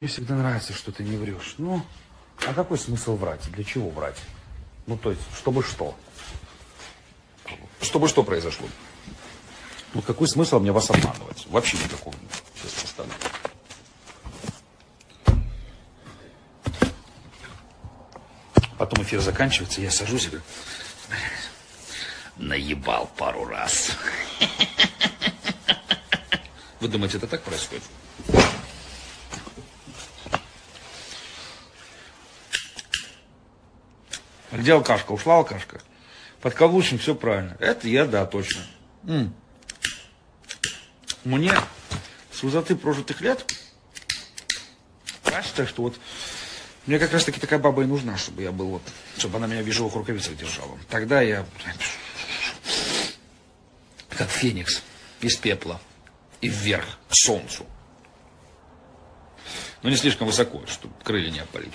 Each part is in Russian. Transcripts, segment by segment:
Мне всегда нравится, что ты не врешь. Ну, а какой смысл врать? Для чего врать? Ну, то есть, чтобы что? Чтобы что произошло? Ну, какой смысл мне вас обманывать? Вообще никакого. Сейчас поставлю. Потом эфир заканчивается, я сажусь и говорю, наебал пару раз. Вы думаете, это так происходит? Где алкашка? Ушла алкашка? Подкаблучник, все правильно. Это я, да, точно. М. Мне с высоты прожитых лет кажется, что вот мне как раз таки такая баба и нужна, чтобы я был вот, чтобы она меня в ежовых рукавицах держала. Тогда я как феникс из пепла и вверх к солнцу. Но не слишком высоко, чтобы крылья не опалить.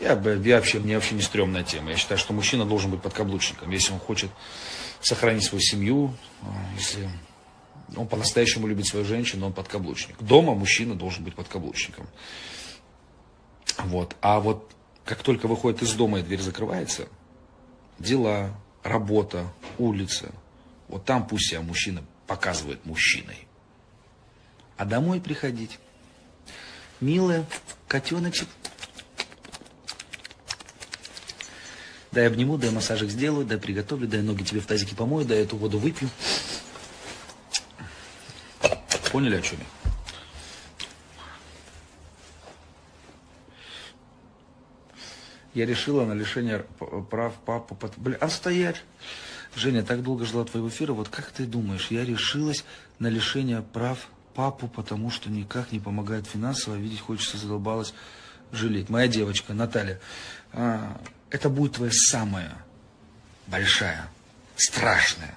Я, я вообще, мне вообще не стрёмная тема. Я считаю, что мужчина должен быть подкаблучником, если он хочет сохранить свою семью, а, если он по-настоящему любит свою женщину, он подкаблучник. Дома мужчина должен быть подкаблучником. Вот. А вот как только выходит из дома и дверь закрывается, дела, работа, улица, вот там пусть себя мужчина показывает мужчиной. А домой приходить. Милая, котеночек, Дай обниму, дай массажик сделаю, дай приготовлю, дай ноги тебе в тазике помою, дай эту воду выпью. Поняли, о чем я? Я решила на лишение прав папы. пот- Бля, а стоять? Женя, так долго ждала твоего эфира. Вот как ты думаешь, я решилась на лишение прав папу, потому что никак не помогает финансово, видеть хочется, задолбалась жалеть. Моя девочка, Наталья, а, это будет твоя самая большая, страшная,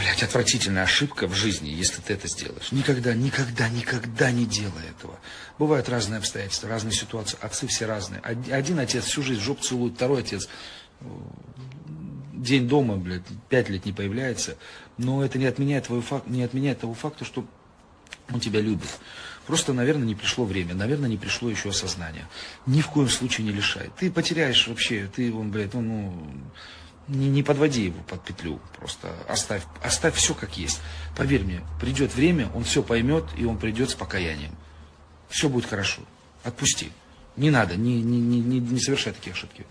блядь, отвратительная ошибка в жизни, если ты это сделаешь. Никогда, никогда, никогда не делай этого. Бывают разные обстоятельства, разные ситуации. Отцы все разные. Од- Один отец всю жизнь в жопу целует, второй отец э, день дома, блядь, пять лет не появляется. Но это не отменяет, твою фак- не отменяет того факта, что он тебя любит. Просто, наверное, не пришло время, наверное, не пришло еще осознание. Ни в коем случае не лишай. Ты потеряешь вообще, ты, он, блядь, он, ну, не, не подводи его под петлю, просто оставь, оставь все как есть. Поверь мне, придет время, он все поймет, и он придет с покаянием. Все будет хорошо. Отпусти. Не надо, не, не, не, не, совершай такие ошибки.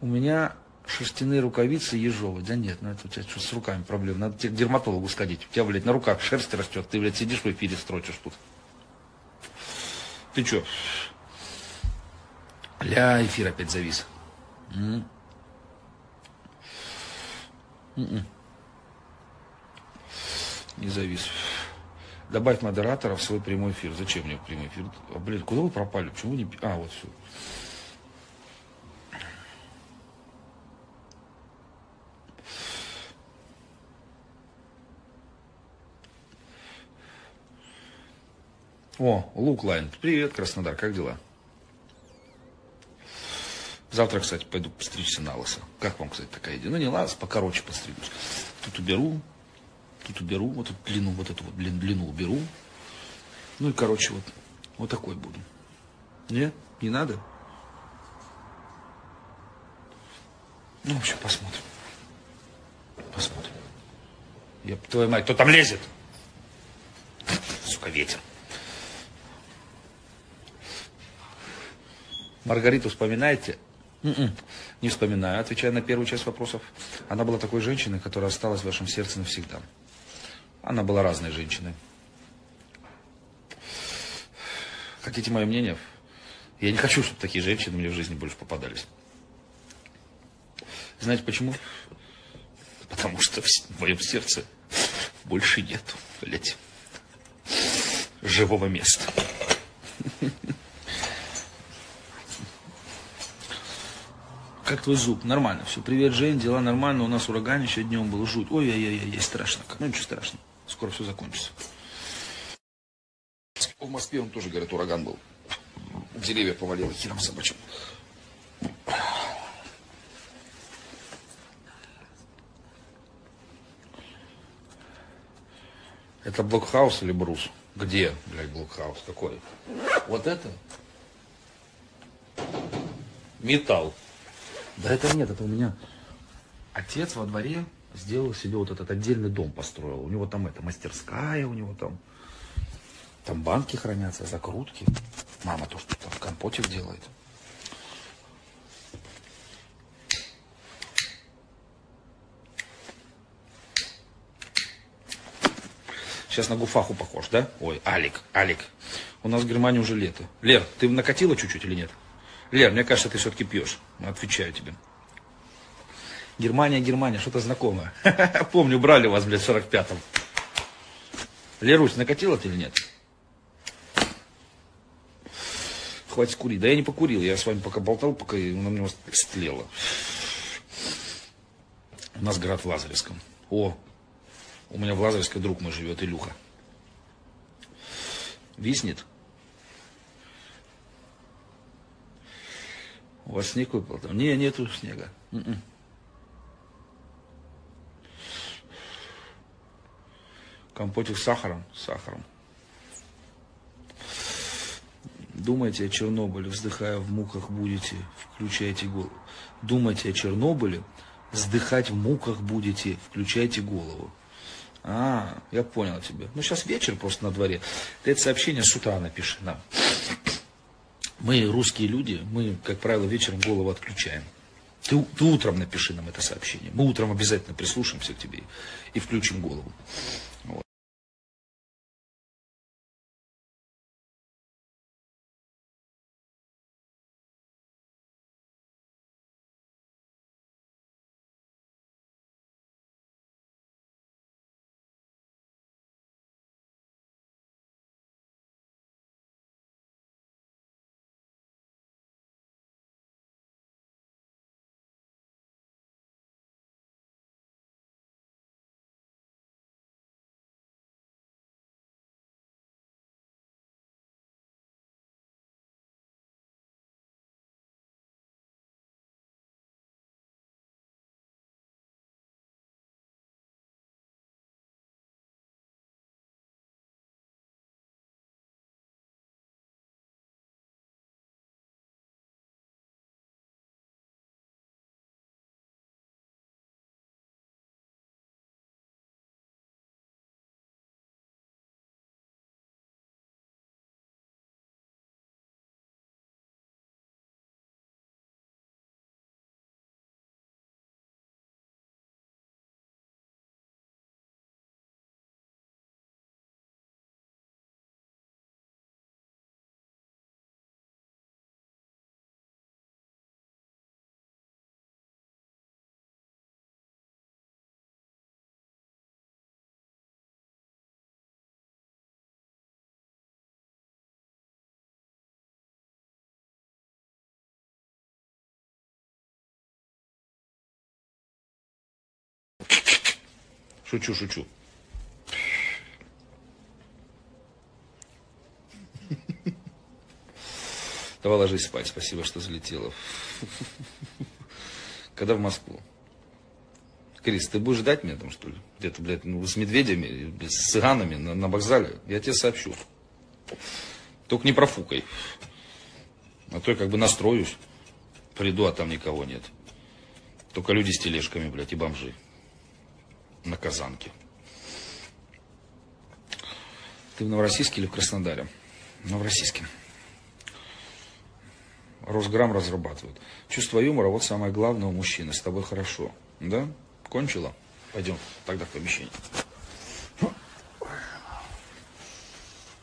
У меня шерстяные рукавицы ежовые. Да нет, ну это у тебя что с руками проблем. Надо тебе к дерматологу сходить. У тебя, блядь, на руках шерсть растет. Ты, блядь, сидишь в эфире, строчишь тут. Ты что? Ля, эфир опять завис. М. М-м. Не завис. Добавь модератора в свой прямой эфир. Зачем мне прямой эфир? А, блин, куда вы пропали? Почему не... А, вот все. О, Луклайн. Привет, Краснодар, как дела? Завтра, кстати, пойду постричься на лысо. Как вам, кстати, такая идея? Ну, не лаз, покороче подстригусь. Тут уберу, тут уберу, вот эту длину, вот эту вот длин- длину уберу. Ну и, короче, вот, вот такой буду. Не? Не надо? Ну, в общем, посмотрим. Посмотрим. Я твою мать, кто там лезет? Сука, ветер. Маргариту вспоминаете? М-м, Не вспоминаю. Отвечая на первую часть вопросов, она была такой женщиной, которая осталась в вашем сердце навсегда. Она была разной женщиной. Хотите мое мнение? Я не хочу, чтобы такие женщины мне в жизни больше попадались. Знаете почему? Потому что в моем сердце больше нет, блядь, живого места. Как твой зуб? Нормально все. Привет, Жень, дела нормально. У нас ураган еще днем был жуть. Ой-ой-ой, страшно. как. Ну ничего страшного. Скоро все закончится. В Москве он тоже, говорят, ураган был. Деревья повалило хером собачьим. Это блокхаус или брус? Где, блядь, блокхаус? Какой? Вот это? Металл. Да это нет, это у меня отец во дворе сделал себе вот этот отдельный дом построил. У него там это мастерская, у него там там банки хранятся, закрутки. Мама то, что там компотик делает. Сейчас на Гуфаху похож, да? Ой, Алик, Алик. У нас в Германии уже лето. Лер, ты накатила чуть-чуть или нет? Лер, мне кажется, ты все-таки пьешь. Отвечаю тебе. Германия, Германия, что-то знакомое. Помню, брали вас, блядь, в 45-м. Лерусь, накатила ты или нет? Хватит курить. Да я не покурил, я с вами пока болтал, пока на меня стлело. У нас град в Лазаревском. О, у меня в Лазаревской друг мой живет, Илюха. Виснет. У вас снег выпал там? Не, нету снега. М-м. Компотик с сахаром? С сахаром. Думайте о Чернобыле, вздыхая в муках будете, включайте голову. Думайте о Чернобыле, вздыхать в муках будете, включайте голову. А, я понял тебя. Ну, сейчас вечер просто на дворе. Ты это сообщение с утра напиши нам. Мы, русские люди, мы, как правило, вечером голову отключаем. Ты, ты утром напиши нам это сообщение. Мы утром обязательно прислушаемся к тебе и включим голову. Шучу, шучу. Давай ложись спать. Спасибо, что залетела. Когда в Москву? Крис, ты будешь ждать меня там, что ли? Где-то, блядь, ну, с медведями, с цыганами на, на вокзале? Я тебе сообщу. Только не профукай. А то я как бы настроюсь. Приду, а там никого нет. Только люди с тележками, блядь, и бомжи на Казанке. Ты в Новороссийске или в Краснодаре? Новороссийске. Росграм разрабатывают. Чувство юмора, вот самое главное у мужчины. С тобой хорошо. Да? Кончила? Пойдем тогда в помещение.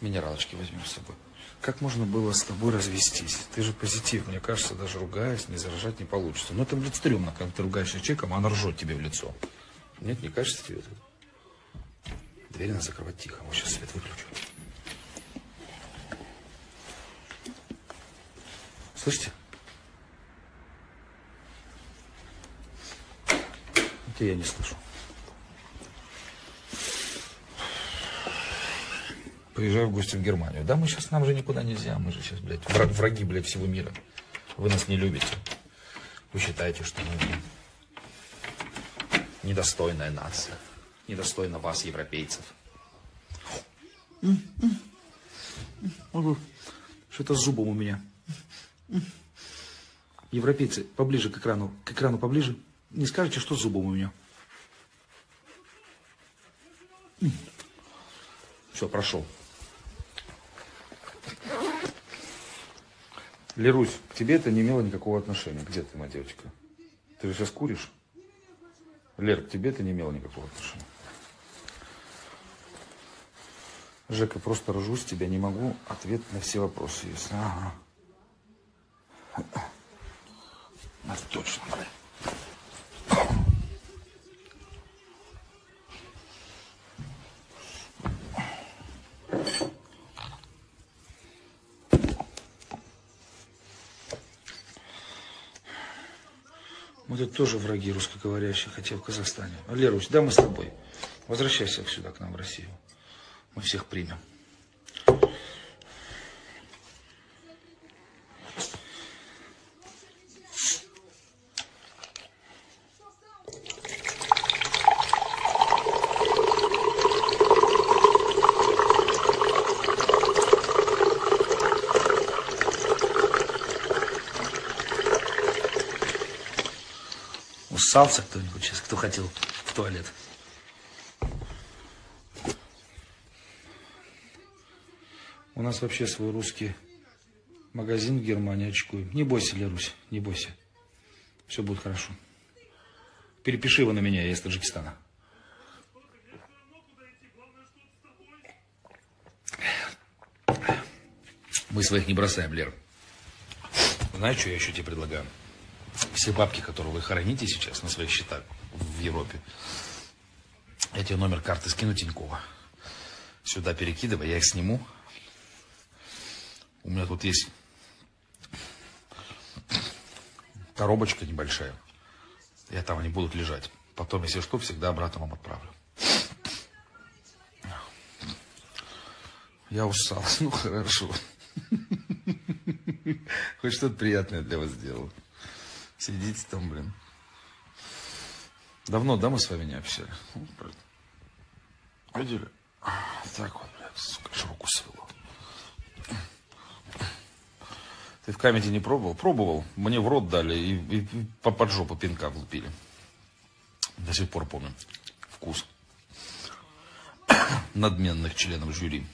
Минералочки возьмем с собой. Как можно было с тобой развестись? Ты же позитив. Мне кажется, даже ругаясь, не заражать не получится. Но это, блядь, стрёмно, когда ты ругаешься человеком, а она ржет тебе в лицо. Нет, не кажется тебе это? Дверь надо закрывать тихо. Вот сейчас свет выключу. Слышите? Это я не слышу. Приезжаю в гости в Германию. Да, мы сейчас, нам же никуда нельзя. Мы же сейчас, блядь, враги, блядь, всего мира. Вы нас не любите. Вы считаете, что мы недостойная нация, недостойна вас, европейцев. Что-то с зубом у меня. Европейцы, поближе к экрану. К экрану поближе. Не скажете, что с зубом у меня? Все, прошел. Лерусь, к тебе это не имело никакого отношения. Где ты, моя девочка? Ты же сейчас куришь? Лер, к тебе это не имело никакого отношения. Жека, просто ржусь тебя, не могу ответ на все вопросы есть. Ага. Это точно, блин. Мы тут тоже враги русскоговорящие, хотя в Казахстане. Лерусь, да мы с тобой. Возвращайся сюда, к нам, в Россию. Мы всех примем. Уссался кто-нибудь сейчас, кто хотел в туалет? У нас вообще свой русский магазин в Германии очкуем. Не бойся, Лерусь, не бойся. Все будет хорошо. Перепиши его на меня, я из Таджикистана. Мы своих не бросаем, Лер. Знаешь, что я еще тебе предлагаю? Все бабки, которые вы храните сейчас на своих счетах в Европе, я тебе номер карты скину Тинькова. Сюда перекидывай, я их сниму. У меня тут есть коробочка небольшая. Я там они будут лежать. Потом, если что, всегда обратно вам отправлю. Я устал. Ну, хорошо. Хоть что-то приятное для вас сделал. Сидите там, блин. Давно, да, мы с вами не общались? Ну, Видели? Так вот, блядь, сука, руку свело. Ты в камеди не пробовал? Пробовал. Мне в рот дали и, и, и под жопу пинка влупили. До сих пор помню. Вкус. Надменных членов жюри.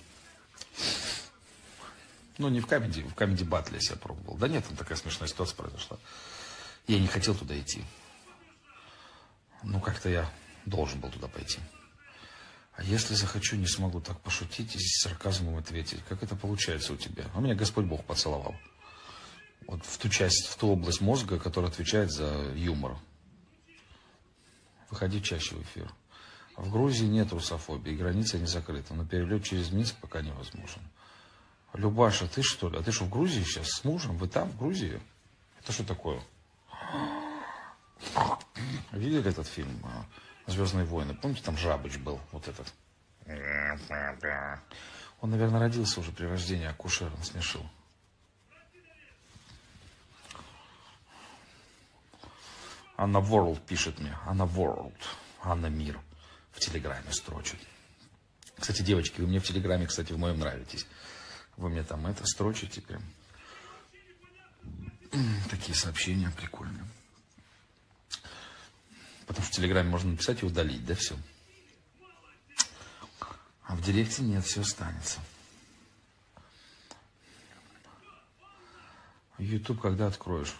Ну, не в камеди, в камеди батле я себя пробовал. Да нет, там такая смешная ситуация произошла. Я не хотел туда идти. Ну, как-то я должен был туда пойти. А если захочу, не смогу так пошутить и с сарказмом ответить. Как это получается у тебя? А меня Господь Бог поцеловал. Вот в ту часть, в ту область мозга, которая отвечает за юмор. Выходи чаще в эфир. В Грузии нет русофобии, граница не закрыта. Но перелет через Минск пока невозможен. Любаша, ты что ли? А ты что, в Грузии сейчас с мужем? Вы там, в Грузии? Это что такое? Видели этот фильм а, «Звездные войны»? Помните, там Жабыч был, вот этот? Он, наверное, родился уже при рождении акушера, насмешил. Анна Ворлд пишет мне. Анна Ворлд. Анна Мир. В Телеграме строчит. Кстати, девочки, вы мне в Телеграме, кстати, в моем нравитесь. Вы мне там это строчите прям. Такие сообщения прикольные. Потому что в Телеграме можно написать и удалить, да, все. А в Директе нет, все останется. Ютуб когда откроешь?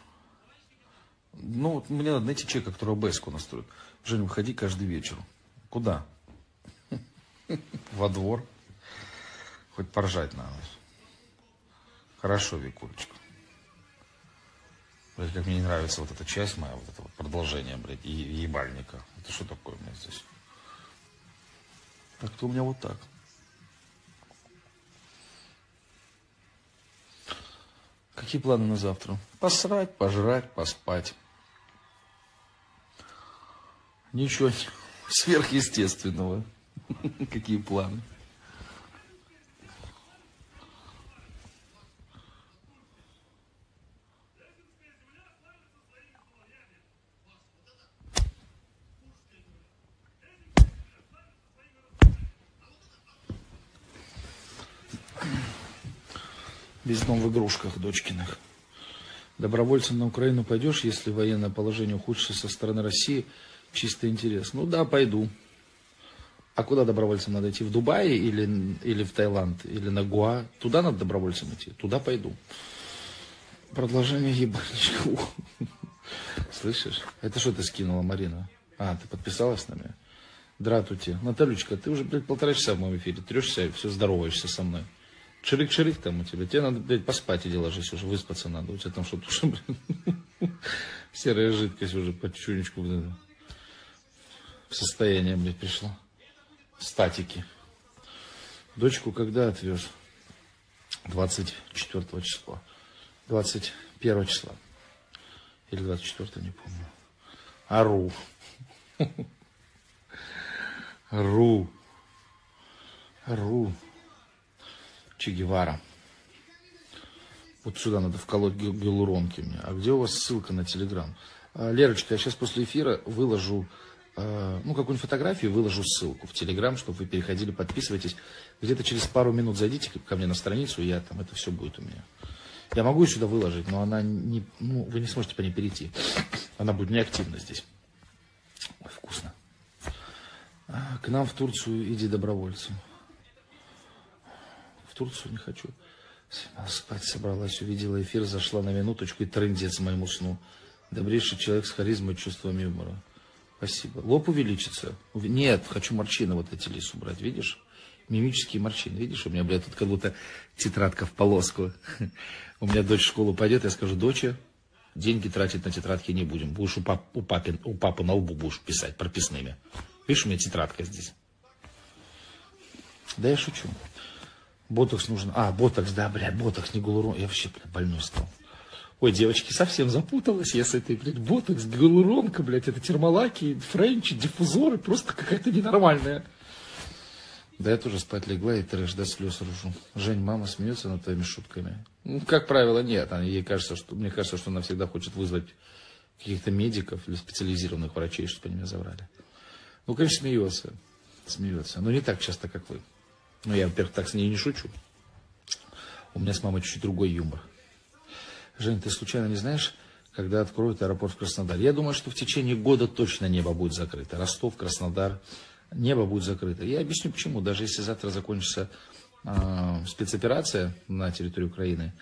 Ну, вот мне надо найти человека, который ОБС-ку настроит. Женя, выходи каждый вечер. Куда? Во двор. Хоть поржать надо. Хорошо, Викулечка. Блядь, как мне не нравится вот эта часть моя, вот это вот продолжение, блядь, и ебальника. Это что такое у меня здесь? Так-то у меня вот так. Какие планы на завтра? Посрать, пожрать, поспать. Ничего сверхъестественного. Какие планы? Весь дом в игрушках дочкиных. Добровольцем на Украину пойдешь, если военное положение ухудшится со стороны России? Чисто интерес. Ну да, пойду. А куда добровольцем надо идти? В Дубай или, или в Таиланд? Или на Гуа? Туда надо добровольцем идти? Туда пойду. Продолжение ебаничка. Слышишь? Это что ты скинула, Марина? А, ты подписалась на меня? Дратути. Наталючка, ты уже, блядь, полтора часа в моем эфире трешься и все здороваешься со мной. Чирик-чирик там у тебя. Тебе надо, блядь, поспать иди ложись уже, выспаться надо. У тебя там что-то уже, блядь, серая жидкость уже по чунечку, блядь, в состояние, блядь, пришла. Статики. Дочку когда отвез? 24 числа. 21 числа. Или 24, не помню. Ару. Ру. Ру. Че Гевара. Вот сюда надо вколоть гиалуронки мне. А где у вас ссылка на Телеграм? А, Лерочка, я сейчас после эфира выложу, а, ну, какую-нибудь фотографию, выложу ссылку в Телеграм, чтобы вы переходили, подписывайтесь. Где-то через пару минут зайдите ко мне на страницу, я там, это все будет у меня. Я могу ее сюда выложить, но она не, ну, вы не сможете по ней перейти. Она будет неактивна здесь. Ой, вкусно. А, к нам в Турцию иди добровольцем. Турцию не хочу. Спать собралась, увидела эфир, зашла на минуточку и трындец моему сну. Добрейший человек с харизмой чувством юмора. Спасибо. Лоб увеличится? Нет, хочу морщины вот эти лис убрать, видишь? Мимические морщины, видишь? У меня, блядь, тут как будто тетрадка в полоску. У меня дочь в школу пойдет, я скажу, доча, деньги тратить на тетрадки не будем. Будешь у, пап, у, папин, у папы на лбу будешь писать прописными. Видишь, у меня тетрадка здесь. Да я шучу. Ботокс нужен. А, ботокс, да, блядь, ботокс, не гулурон. Я вообще, блядь, больной стал. Ой, девочки, совсем запуталась я с этой, блядь, ботокс, гиалуронка, блядь, это термолаки, френчи, диффузоры, просто какая-то ненормальная. Да я тоже спать легла и трэш до слез ружу. Жень, мама смеется над твоими шутками. Ну, как правило, нет. Она, ей кажется, что, мне кажется, что она всегда хочет вызвать каких-то медиков или специализированных врачей, чтобы они меня забрали. Ну, конечно, смеется. Смеется. Но не так часто, как вы. Ну, я, во-первых, так с ней не шучу. У меня с мамой чуть-чуть другой юмор. Жень, ты случайно не знаешь, когда откроют аэропорт в Краснодар? Я думаю, что в течение года точно небо будет закрыто. Ростов, Краснодар, небо будет закрыто. Я объясню почему. Даже если завтра закончится э, спецоперация на территории Украины,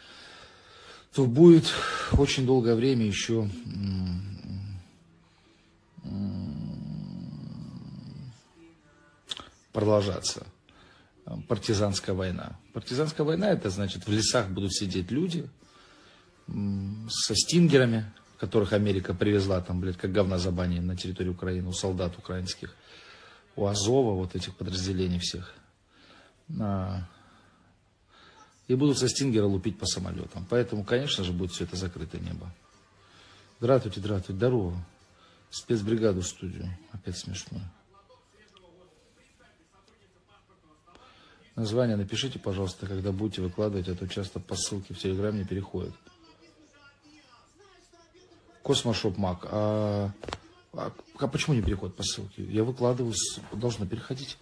то будет очень долгое время еще продолжаться партизанская война. Партизанская война, это значит, в лесах будут сидеть люди со стингерами, которых Америка привезла, там, блядь, как говна за бани на территории Украины, у солдат украинских, у Азова, вот этих подразделений всех. И будут со стингера лупить по самолетам. Поэтому, конечно же, будет все это закрытое небо. Здравствуйте, здравствуйте, здорово. Спецбригаду в студию. Опять смешно. Название напишите, пожалуйста, когда будете выкладывать, а то часто по ссылке в Телеграм не переходят. Космошоп Мак. А, а, а почему не переходит по ссылке? Я выкладываю, должно переходить.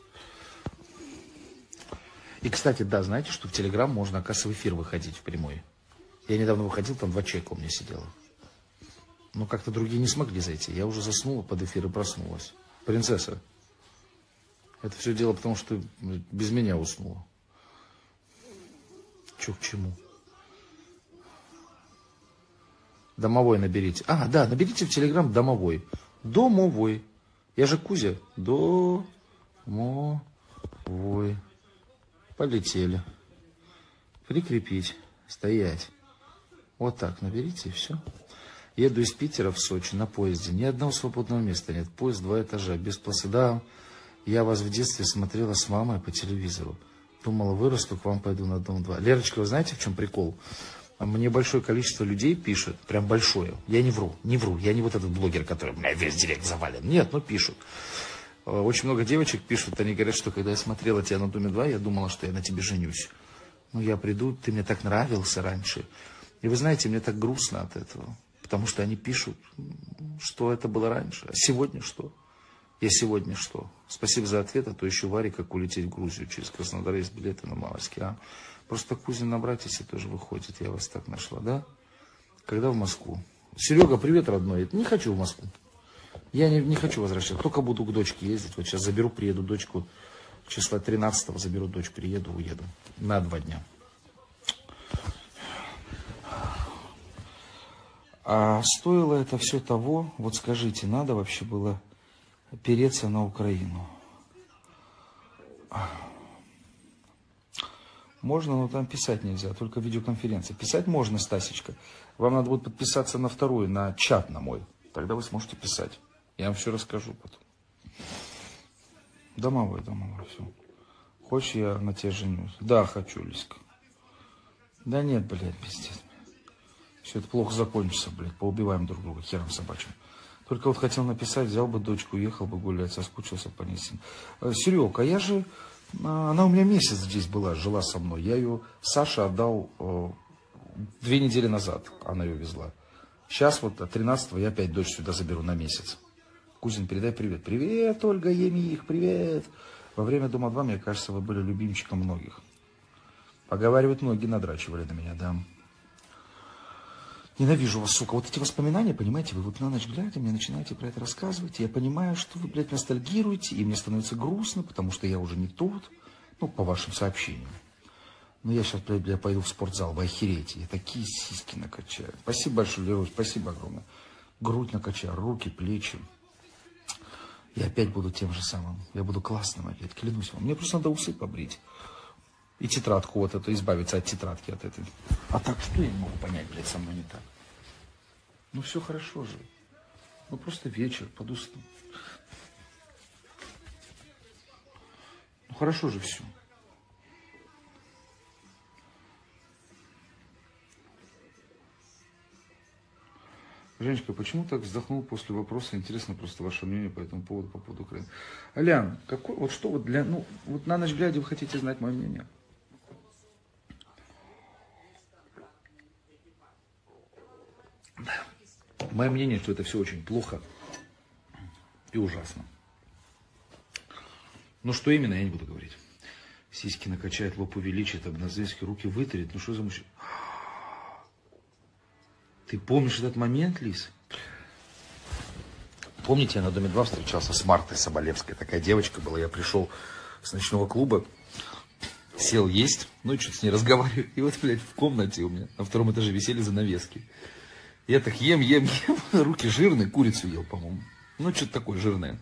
И, кстати, да, знаете, что в Телеграм можно, оказывается, в эфир выходить в прямой. Я недавно выходил, там два человека у меня сидело. Но как-то другие не смогли зайти. Я уже заснула под эфир и проснулась. Принцесса, это все дело потому, что без меня уснула. Че к чему? Домовой наберите. А, да, наберите в Телеграм домовой. Домовой. Я же Кузя. Домовой. Полетели. Прикрепить. Стоять. Вот так наберите и все. Еду из Питера в Сочи на поезде. Ни одного свободного места нет. Поезд два этажа. Без пласы. Да, я вас в детстве смотрела с мамой по телевизору. Думала, вырасту, к вам пойду на Дом-2. Лерочка, вы знаете, в чем прикол? Мне большое количество людей пишет, прям большое. Я не вру, не вру. Я не вот этот блогер, который меня весь директ завален. Нет, ну пишут. Э, очень много девочек пишут, они говорят, что когда я смотрела тебя на Доме-2, я думала, что я на тебе женюсь. Ну, я приду, ты мне так нравился раньше. И вы знаете, мне так грустно от этого. Потому что они пишут, что это было раньше. А сегодня что? Я сегодня что? Спасибо за ответ, а то еще Варе, как улететь в Грузию. Через Краснодар есть билеты на Маловский, а? Просто Кузин набрать, если тоже выходит. Я вас так нашла, да? Когда в Москву? Серега, привет, родной. Не хочу в Москву. Я не, не хочу возвращаться. Только буду к дочке ездить. Вот сейчас заберу, приеду дочку. Числа 13 заберу дочь, приеду, уеду. На два дня. А стоило это все того, вот скажите, надо вообще было переться на Украину? Можно, но там писать нельзя, только видеоконференция. Писать можно, Стасечка. Вам надо будет подписаться на вторую, на чат на мой. Тогда вы сможете писать. Я вам все расскажу потом. Домовой, домовой, все. Хочешь, я на тебе женюсь? Да, хочу, Лиска. Да нет, блядь, пиздец. Все это плохо закончится, блядь. Поубиваем друг друга, хером собачьим. Только вот хотел написать, взял бы дочку, уехал бы гулять, соскучился по ней. Э, Серег, а я же а, она у меня месяц здесь была, жила со мной. Я ее Саше отдал э, две недели назад, она ее везла. Сейчас вот от 13 я опять дочь сюда заберу на месяц. Кузин, передай привет. Привет, Ольга Емих, привет. Во время Дома 2, мне кажется, вы были любимчиком многих. Поговаривают, многие надрачивали на меня, да. Ненавижу вас, сука. Вот эти воспоминания, понимаете, вы вот на ночь глядя мне начинаете про это рассказывать. И я понимаю, что вы, блядь, ностальгируете, и мне становится грустно, потому что я уже не тот, ну, по вашим сообщениям. Но я сейчас, блядь, блядь, пойду в спортзал, вы охереете. Я такие сиськи накачаю. Спасибо большое, Лерусь, спасибо огромное. Грудь накачаю, руки, плечи. Я опять буду тем же самым. Я буду классным опять, клянусь вам. Мне просто надо усы побрить. И тетрадку вот эту, избавиться от тетрадки от этой. А так что я могу понять, блядь, со мной не так? Ну все хорошо же. Ну просто вечер, под устом. Ну хорошо же все. Женечка, почему так вздохнул после вопроса? Интересно просто ваше мнение по этому поводу, по поводу Украины. Алян, какой, вот что вот для, ну, вот на ночь глядя вы хотите знать мое мнение? Мое мнение, что это все очень плохо и ужасно. Но что именно, я не буду говорить. Сиськи накачает, лоб увеличит, обназельски руки вытрет. Ну что за мужчина? Ты помнишь этот момент, Лис? Помните, я на Доме 2 встречался с Мартой Соболевской. Такая девочка была. Я пришел с ночного клуба, сел есть, ну и что-то с ней разговариваю. И вот, блядь, в комнате у меня на втором этаже висели занавески. Я так ем, ем, ем, руки жирные, курицу ел, по-моему. Ну, что-то такое жирное.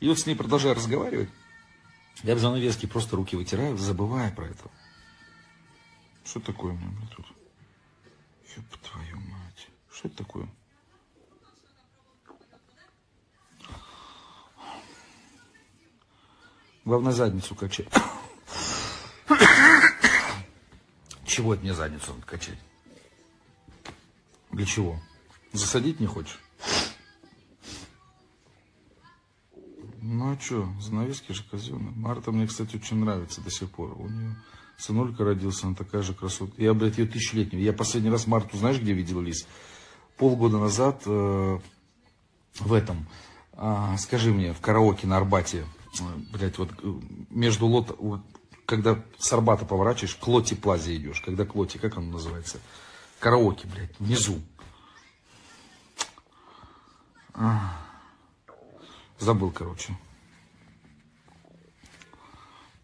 И вот с ней продолжаю разговаривать. Я в занавеске просто руки вытираю, забывая про это. Что такое у меня тут? Ёб твою мать. Что это такое? Главное задницу качать. Чего это мне задницу качать? Для чего? Засадить не хочешь? Ну а что, занавески же казенные. Марта мне, кстати, очень нравится до сих пор. У нее сынулька родился, она такая же красотка. Я, блядь, ее тысячелетнюю. Я последний раз Марту, знаешь, где видел, Лис? Полгода назад э, в этом, э, скажи мне, в караоке на Арбате, э, блядь, вот э, между лот, когда с Арбата поворачиваешь, к Лоти Плазе идешь. Когда к Лоти, как он называется? Караоке, блядь, внизу. А, забыл, короче.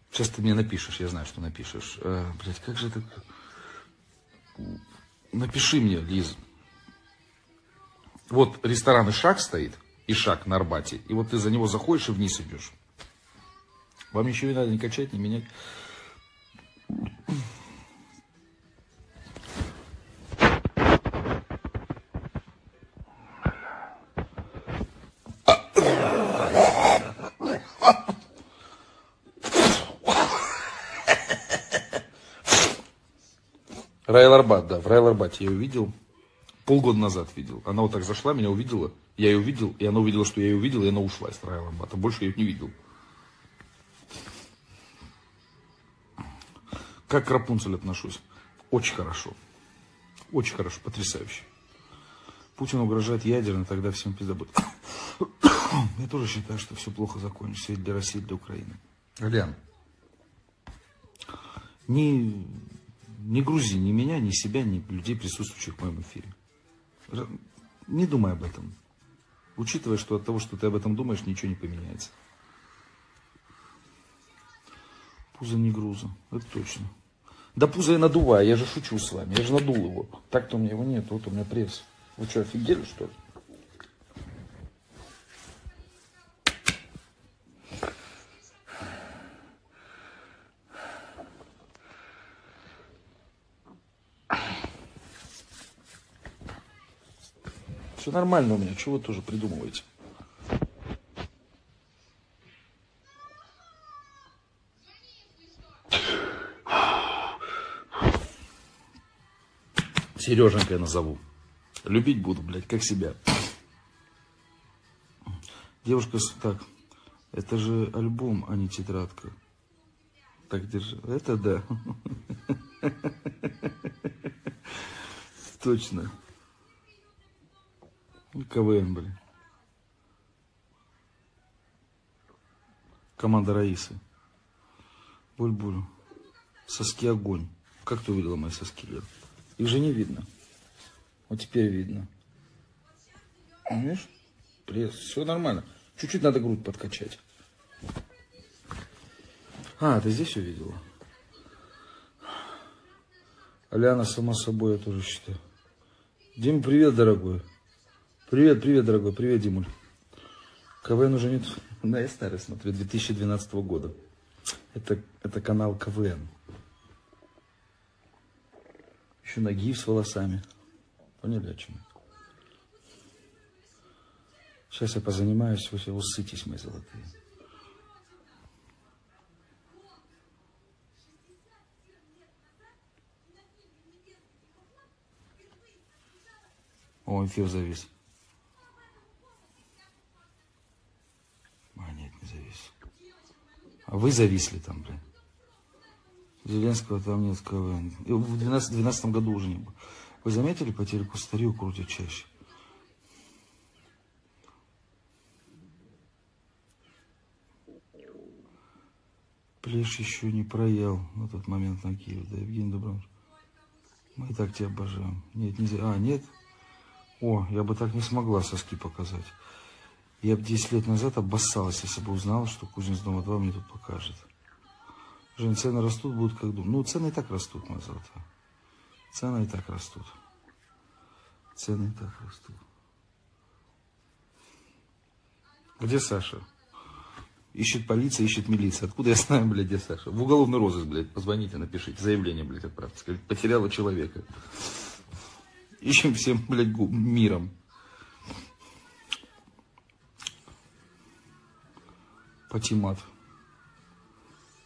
Сейчас ты мне напишешь, я знаю, что напишешь. А, блядь, как же это... Напиши мне, Лиз. Вот ресторан Ишак стоит, Ишак на Арбате, и вот ты за него заходишь и вниз идешь. Вам ничего не надо не качать, не менять. Райл Арбат, да, в Райл Арбате я ее видел. Полгода назад видел. Она вот так зашла, меня увидела. Я ее увидел, и она увидела, что я ее увидел, и она ушла из Райл Арбата. Больше я ее не видел. Как к Рапунцель отношусь? Очень хорошо. Очень хорошо, потрясающе. Путин угрожает ядерно, тогда всем пизда будет. Я тоже считаю, что все плохо закончится и для России, и для Украины. Лян, не, не грузи ни меня, ни себя, ни людей, присутствующих в моем эфире. Не думай об этом. Учитывая, что от того, что ты об этом думаешь, ничего не поменяется. Пузо не груза, это точно. Да пузо я надуваю, я же шучу с вами, я же надул его. Так-то у меня его нет, вот у меня пресс. Вы что, офигели, что ли? Нормально у меня, чего вы тоже придумываете? Сереженька я назову. Любить буду, блядь, как себя. Девушка, так, это же альбом, а не тетрадка. Так держи. Это да. Точно. КВН, блин. Команда Раисы. Буль-буль. Соски огонь. Как ты увидела мои соски, Лер? Их же не видно. Вот теперь видно. Видишь? Пресс. Все нормально. Чуть-чуть надо грудь подкачать. А, ты здесь увидела? Аляна, сама собой, я тоже считаю. Дим, привет, дорогой. Привет, привет, дорогой, привет, Димуль. КВН уже нет. Да, я старый смотрю, 2012 года. Это, это канал КВН. Еще ноги с волосами. Поняли, о чем? Сейчас я позанимаюсь, вы усытись, мои золотые. О, эфир завис. А вы зависли там, блин. Зеленского там нет КВН. В 2012 году уже не было. Вы заметили, по телеку старью крутят чаще? Плеш еще не проел на тот момент на Киев. Да, Евгений Добрович. Мы и так тебя обожаем. Нет, нельзя. А, нет? О, я бы так не смогла соски показать. Я бы 10 лет назад обоссалась, если бы узнала, что Кузнец дома 2 мне тут покажет. Жень, цены растут, будут как думать. Ну, цены и так растут, моя золотая. Цены и так растут. Цены и так растут. Где Саша? Ищет полиция, ищет милиция. Откуда я знаю, блядь, где Саша? В уголовный розыск, блядь, позвоните, напишите. Заявление, блядь, отправьте. Скажите, потеряла человека. Ищем всем, блядь, миром. Патимат.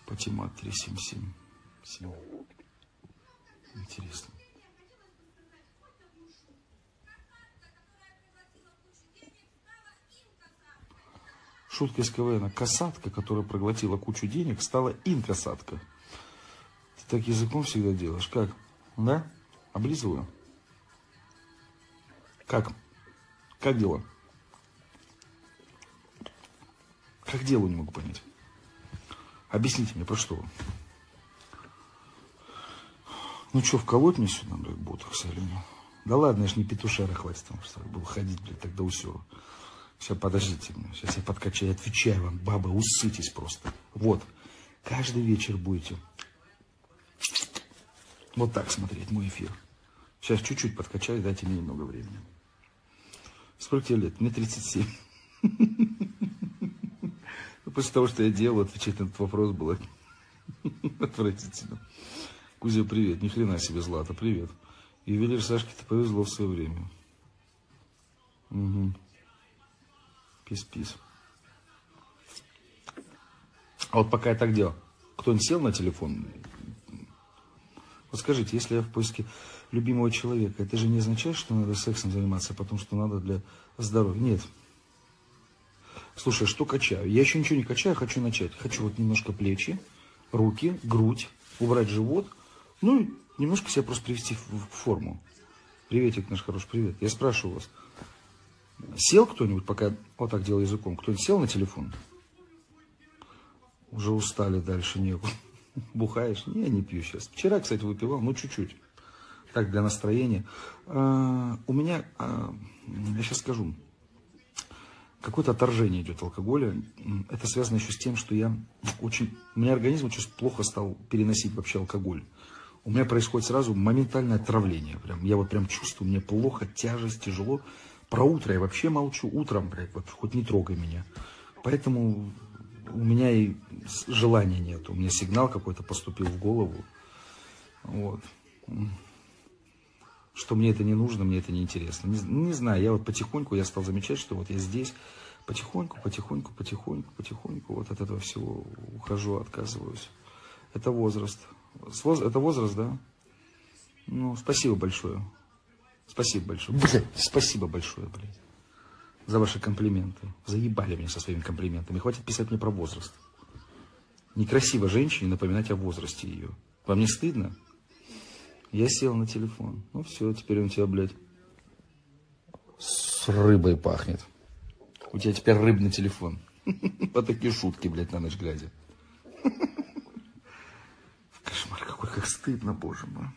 Патимат 3777. Интересно. Шутка из КВН. Касатка, которая проглотила кучу денег, стала инкасатка. Ты так языком всегда делаешь. Как? Да? Облизываю. Как? Как дела? Как делу не могу понять. Объясните мне, про что Ну что, вколоть мне сюда, блядь, ботокс или нет? Да ладно, я ж не петушара, хватит там, что буду ходить, блядь, тогда усеру. Сейчас, подождите, сейчас я подкачаю, отвечаю вам, баба, усытись просто. Вот, каждый вечер будете вот так смотреть мой эфир. Сейчас чуть-чуть подкачаю, дайте мне немного времени. Сколько тебе лет? Мне 37. После того, что я делал, отвечать на этот вопрос было отвратительно. Кузя, привет. Ни хрена себе, Злата, привет. Ювелир Сашке-то повезло в свое время. Угу. Пис-пис. А вот пока я так делал, кто-нибудь сел на телефон? Вот скажите, если я в поиске любимого человека, это же не означает, что надо сексом заниматься, а потому что надо для здоровья. Нет. Слушай, что качаю? Я еще ничего не качаю, хочу начать. Хочу вот немножко плечи, руки, грудь, убрать живот. Ну и немножко себя просто привести в форму. Приветик наш хороший, привет. Я спрашиваю вас. Сел кто-нибудь, пока вот так делал языком, кто-нибудь сел на телефон? Уже устали, дальше некуда. Бухаешь? Не, не пью сейчас. Вчера, кстати, выпивал, ну чуть-чуть. Так, для настроения. А, у меня, а, я сейчас скажу, какое-то отторжение идет алкоголя. Это связано еще с тем, что я очень... У меня организм очень плохо стал переносить вообще алкоголь. У меня происходит сразу моментальное отравление. Прям, я вот прям чувствую, мне плохо, тяжесть, тяжело. Про утро я вообще молчу. Утром, блядь, вот, хоть не трогай меня. Поэтому у меня и желания нет. У меня сигнал какой-то поступил в голову. Вот. Что мне это не нужно, мне это не интересно. Не, не знаю, я вот потихоньку я стал замечать, что вот я здесь потихоньку, потихоньку, потихоньку, потихоньку вот от этого всего ухожу, отказываюсь. Это возраст. Это возраст, да? Ну, спасибо большое. Спасибо большое. Блядь, спасибо большое, блядь за ваши комплименты. Заебали меня со своими комплиментами. Хватит писать мне про возраст. Некрасиво женщине напоминать о возрасте ее. Вам не стыдно? Я сел на телефон. Ну все, теперь он тебя, блядь, с рыбой пахнет. У тебя теперь рыбный телефон. По такие шутки, блядь, на ночь глядя. Кошмар какой, как стыдно, боже мой.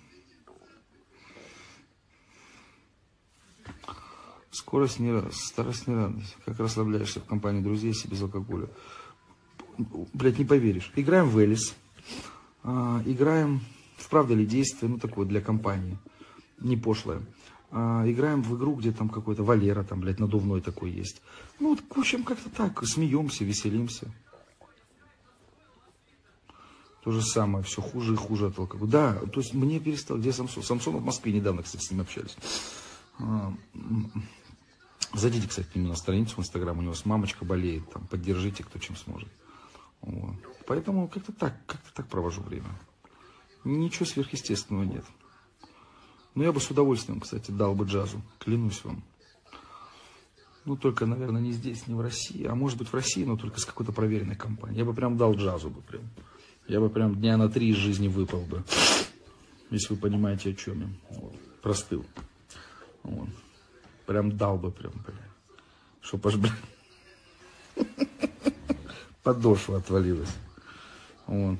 Скорость не раз, старость не радость. Как расслабляешься в компании друзей, если без алкоголя. Блять, не поверишь. Играем в Элис. А, играем в правда ли действие, ну такое для компании. Не пошлое. А, играем в игру, где там какой-то Валера, там, блядь, надувной такой есть. Ну, вот, в общем, как-то так, смеемся, веселимся. То же самое, все хуже и хуже от алкоголя. Да, то есть мне перестал, где Самсон? Самсон в Москве недавно, кстати, с ним общались. А, Зайдите, кстати, к нему на страницу в Инстаграм, у него с мамочка болеет, там, поддержите, кто чем сможет. Вот. Поэтому как-то так, как-то так провожу время. Ничего сверхъестественного нет. Но я бы с удовольствием, кстати, дал бы джазу, клянусь вам. Ну, только, наверное, не здесь, не в России, а может быть в России, но только с какой-то проверенной компанией. Я бы прям дал джазу бы прям. Я бы прям дня на три из жизни выпал бы. Если вы понимаете, о чем я. Вот. Простыл. Вот. Прям дал бы, прям, бля. Чтоб аж, бля, подошва отвалилась. Вот.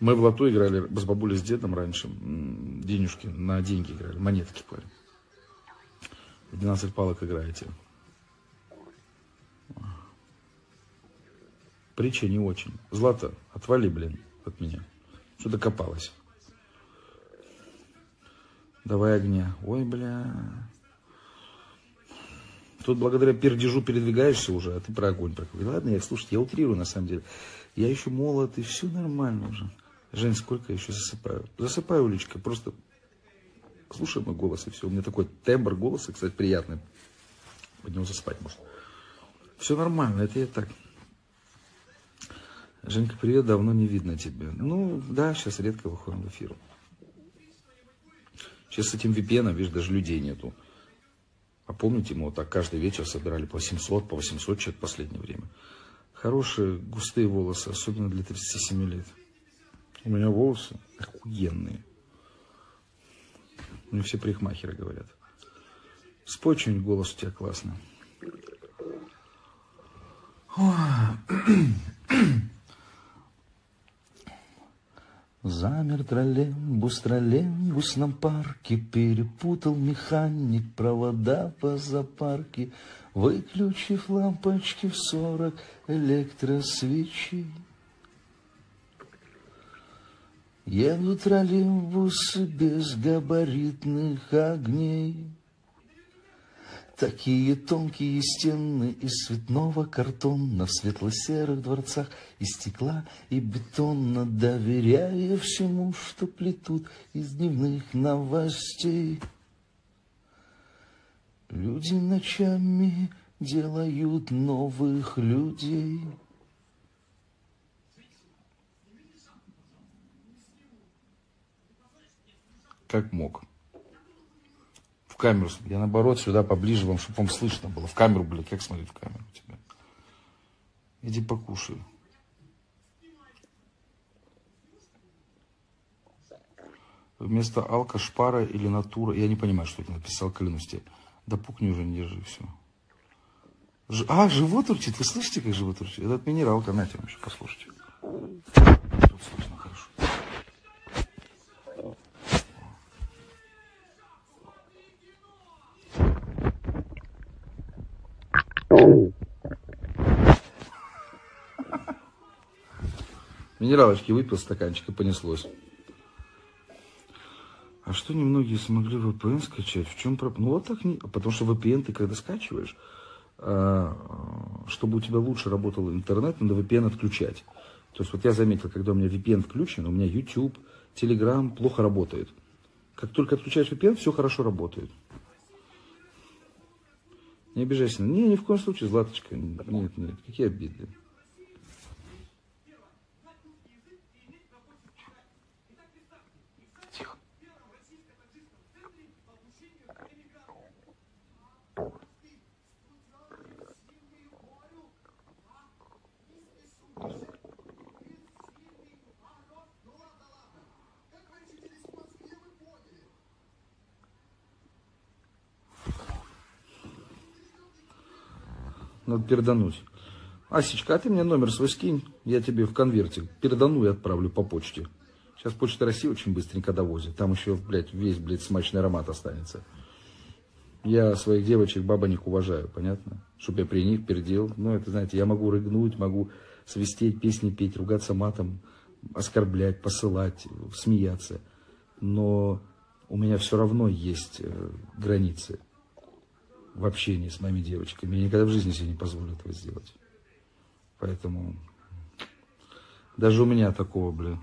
Мы в лото играли с бабулей, с дедом раньше. Денежки на деньги играли, монетки. В 12 палок играете. Притча не очень. Злата, отвали, блин, от меня. Что докопалась. Давай огня. Ой, бля. Тут благодаря пердежу передвигаешься уже, а ты про огонь. Про... Ладно, я, слушайте, я утрирую на самом деле. Я еще молод, и все нормально уже. Жень, сколько я еще засыпаю? Засыпаю, Улечка, просто слушай мой голос, и все. У меня такой тембр голоса, кстати, приятный. Под него заспать можно. Все нормально, это я так. Женька, привет, давно не видно тебя. Ну, да, сейчас редко выходим в эфир. Сейчас с этим VPN, видишь, даже людей нету. А помните, мы вот так каждый вечер собирали по 700, по 800 человек в последнее время. Хорошие, густые волосы, особенно для 37 лет. У меня волосы охуенные. Мне все парикмахеры говорят. Спой что-нибудь, голос у тебя классный. Замер троллейбус в троллейбусном парке, Перепутал механик провода по запарке, Выключив лампочки в сорок электросвечей. Едут троллейбусы без габаритных огней. Такие тонкие стены из цветного картона В светло-серых дворцах из стекла и бетона Доверяя всему, что плетут из дневных новостей Люди ночами делают новых людей Как мог камеру. Я наоборот сюда поближе вам, чтобы вам слышно было. В камеру, блядь, как смотреть в камеру тебя? Иди покушай. Вместо алка шпара или натура. Я не понимаю, что это написал, клянусь тебе. Да пукни уже, не держи, все. Ж... А, живот урчит. Вы слышите, как живот урчит? Этот минералка, на тебе еще послушайте. Тут слышно хорошо. Минералочки выпил стаканчик и понеслось. А что немногие смогли VPN скачать? В чем проблема? Ну вот так не... Потому что VPN ты когда скачиваешь, а, чтобы у тебя лучше работал интернет, надо VPN отключать. То есть вот я заметил, когда у меня VPN включен, у меня YouTube, Telegram плохо работает. Как только отключаешь VPN, все хорошо работает. Не обижайся. Не, ни в коем случае, Златочка. Нет, нет, какие обиды. Надо передануть. Асечка, а ты мне номер свой скинь, я тебе в конверте передану и отправлю по почте. Сейчас Почта России очень быстренько довозит. Там еще, блядь, весь, блядь, смачный аромат останется. Я своих девочек, бабонек уважаю, понятно? Чтоб я при них пердел. Ну, это, знаете, я могу рыгнуть, могу свистеть, песни петь, ругаться матом, оскорблять, посылать, смеяться. Но у меня все равно есть э, границы в общении с моими девочками. Я никогда в жизни себе не позволю этого сделать. Поэтому даже у меня такого, бля,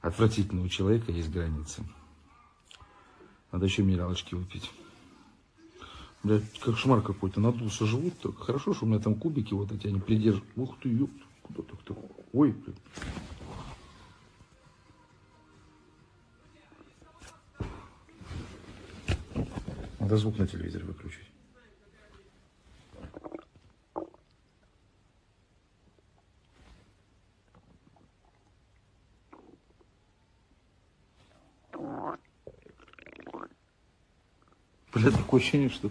отвратительного человека есть границы. Надо еще минералочки выпить. Блядь, как шмар какой-то, надулся живот так. Хорошо, что у меня там кубики вот эти, они придерживают. Ух ты, ёпт, куда так-то? Ой, блядь. Надо звук на телевизоре выключить. Блядь, такое ощущение, что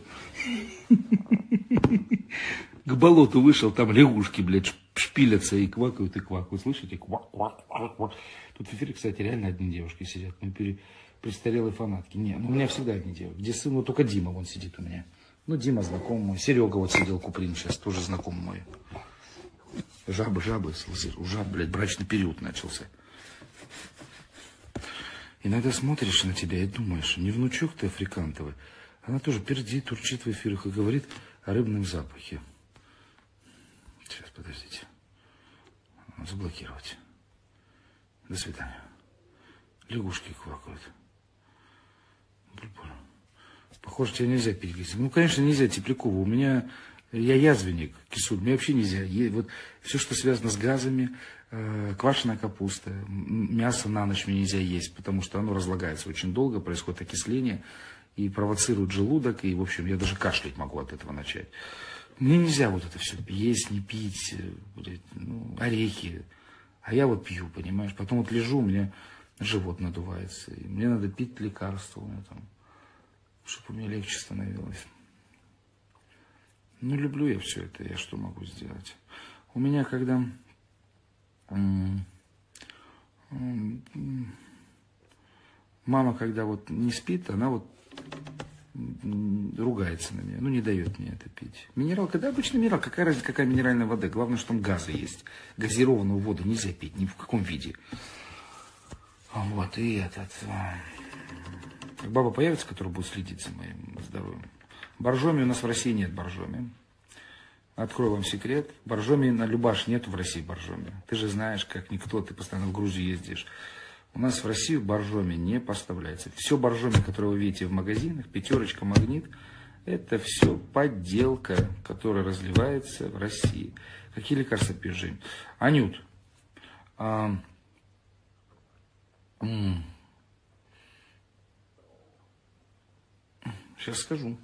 к болоту вышел, там лягушки, блядь, шпилятся и квакают, и квакают. Слышите? Квак, квак, квак, квак. Тут в эфире, кстати, реально одни девушки сидят. Мы пере... престарелые фанатки. Не, ну у меня всегда одни девушки. Где сын, вот только Дима вон сидит у меня. Ну, Дима знакомый мой. Серега вот сидел, Куприн сейчас, тоже знакомый мой. Жабы, жабы, слушай, у жаб, блядь, брачный период начался. Иногда смотришь на тебя и думаешь, не внучок ты африкантовый, она тоже пердит, урчит в эфирах и говорит о рыбном запахе. Сейчас, подождите. Заблокировать. До свидания. Лягушки квакают. Похоже, тебя нельзя пить. Ну, конечно, нельзя Теплякову. У меня, я язвенник, кисуль. Мне вообще нельзя. Вот все, что связано с газами, квашеная капуста, мясо на ночь мне нельзя есть, потому что оно разлагается очень долго, происходит окисление и провоцирует желудок, и, в общем, я даже кашлять могу от этого начать. Мне нельзя вот это все есть, не пить, э, блядь, ну, орехи. А я вот пью, понимаешь? Потом вот лежу, у меня живот надувается. И мне надо пить лекарства, у меня там, чтобы меня легче становилось. Ну, люблю я все это, я что могу сделать? У меня, когда мама, когда вот не спит, она вот ругается на меня, ну не дает мне это пить. Минерал, когда обычный минерал, какая разница, какая минеральная вода, главное, что там газы есть. Газированную воду нельзя пить, ни в каком виде. Вот, и этот... Как баба появится, которая будет следить за моим здоровьем. Боржоми у нас в России нет боржоми. Открою вам секрет. Боржоми на Любаш нет в России боржоми. Ты же знаешь, как никто, ты постоянно в Грузию ездишь. У нас в Россию боржоми не поставляется. Все боржоми, которое вы видите в магазинах, пятерочка, магнит, это все подделка, которая разливается в России. Какие лекарства Жень? Анют, а, сейчас скажу.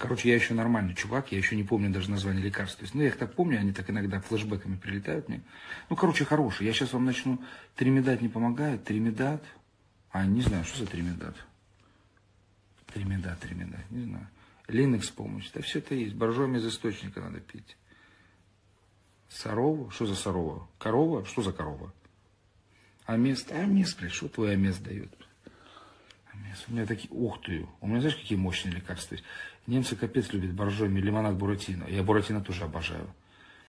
Короче, я еще нормальный чувак, я еще не помню даже название лекарств. То есть, ну, я их так помню, они так иногда флешбеками прилетают мне. Ну, короче, хороший. Я сейчас вам начну. Тримедат не помогает. Тримедат. А, не знаю, что за тримедат. Тримедат, тримедат, не знаю. Линекс помощь. Да все это есть. Боржоми из источника надо пить. Сарова? Что за Сарова? Корова? Что за корова? Амес? Амес, блядь, что твой Амес дает? Амес. У меня такие, ух ты, у меня знаешь, какие мощные лекарства есть? Немцы капец любят боржоми, лимонад Буратино. Я Буратино тоже обожаю.